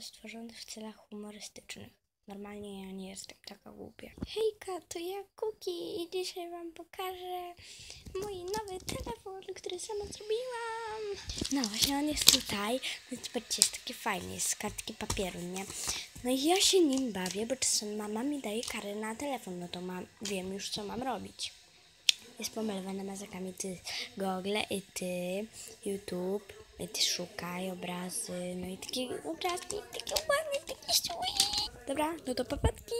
stworzony w celach humorystycznych. Normalnie ja nie jestem taka głupia. Hejka, to ja Kuki i dzisiaj wam pokażę mój nowy telefon, który sama zrobiłam. No właśnie on jest tutaj, więc zobaczcie, jest taki fajny, jest z kartki papieru, nie? No i ja się nim bawię, bo czasem mama mi daje karę na telefon, no to mam, wiem już co mam robić. Jest pomalowana mazakami ty Google i ty YouTube, i ty szukaj obrazy, no i takie obrazki, takie ładne, takie sweet. Dobra, no to papatki.